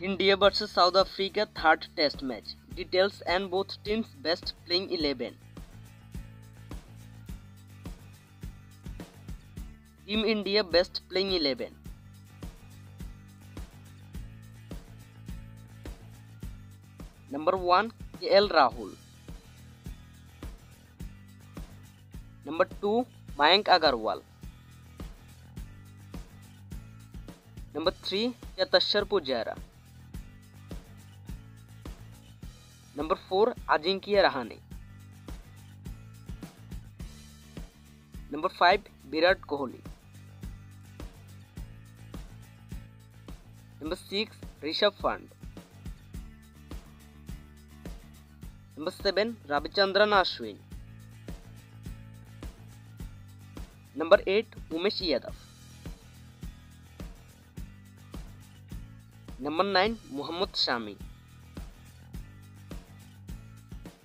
India versus South Africa third test match details and both teams best playing eleven team India best playing eleven number one K L Rahul number two Mayank Agarwal number three Cheteshwar Pujara number four Ajinkya Rahane number five, Virat Kohli. Number six, Rishabh Pant. Number seven, Ravichandran Ashwin. Number eight, Umesh Yadav. Number nine, Mohammed Shami.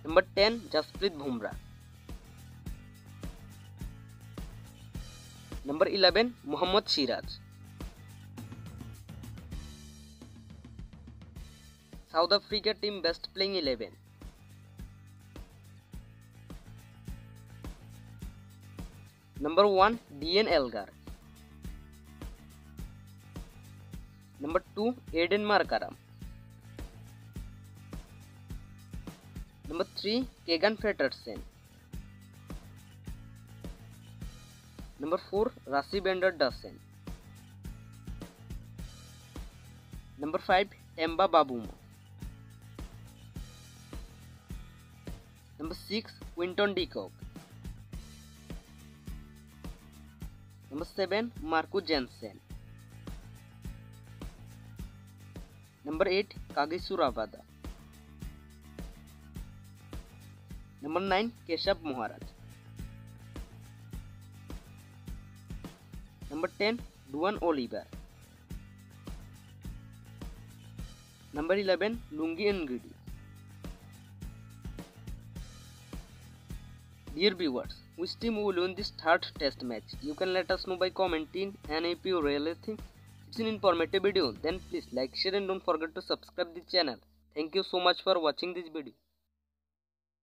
Number ten Jasprit Bumrah number eleven Mohammed Siraj South Africa team best playing eleven number one Dean Elgar number two Aiden Markram number three, Keegan Petersen number four Rassie van der Dussen number five, Temba Bavuma. Number six, Quinton de Kock. Number seven, Marco Jansen number eight Kagiso Rabada Number 9 Keshav Maharaj. Number 10 Duan Oliver. Number 11 Lungi Ngudi. Dear viewers, which team will win this third test match? You can let us know by commenting and if you really think it's an informative video then please like, share and don't forget to subscribe the channel. Thank you so much for watching this video.